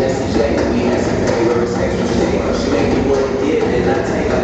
Jesse J, we had some favor, sexual shade. She made me want to give, and I take